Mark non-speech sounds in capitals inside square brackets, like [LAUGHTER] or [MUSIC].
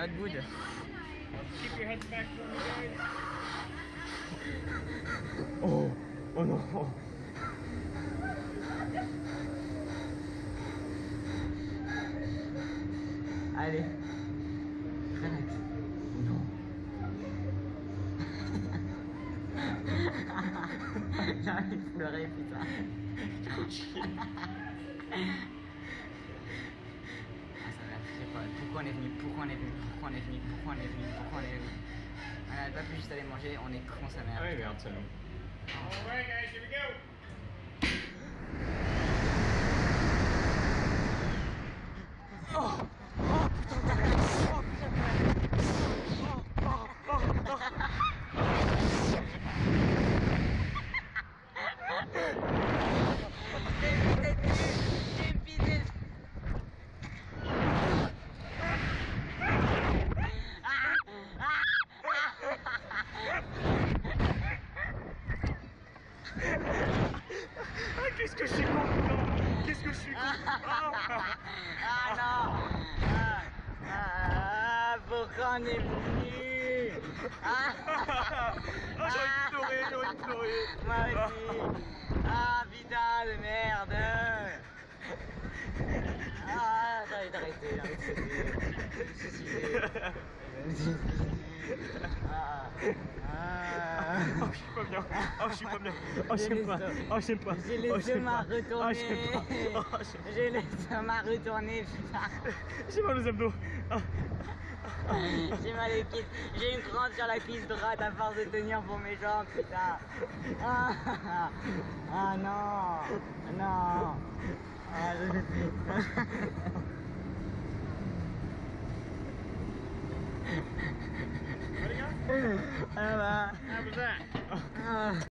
Not good. Keep your heads back for me, guys. [LAUGHS] Oh, oh non. Allez. Relax. Non. J'ai envie de pleurer, putain. Ah, ça va, je sais pas. Pourquoi on est venu Pourquoi on est venu Pourquoi on est venu Pourquoi on est venu Pourquoi on est venu On n'a pas pu juste aller manger, on est con sa mère. Ah oui. Alright, guys, here we go. Ah, qu'est-ce que je suis con. Qu'est-ce que je suis con Ah. Ah non ah, ah, Pourquoi on est venu ah, Ah, j'ai envie de pleurer, j'ai envie de pleurer. Moi aussi Ah putain de merde Ah j'ai envie d'arrêter, j'ai envie de suicider. Je vais me suicider. Ah, ah. Oh, je suis pas bien. Oh, je suis pas bien. [LAUGHS] Oh, J'ai j'aime les pas. Oh, pas. J'ai les j'aime estomacs pas. Oh, retournés j'aime pas. [LAUGHS] Oh, j'aime- J'ai l'estomac retourné putain [LAUGHS] J'ai mal aux abdos. Ah. J'ai mal aux cuisses. J'ai une crampe sur la cuisse droite à force de tenir pour mes jambes, putain. Ah, ah non, non. Ah, je- How was that? Ah.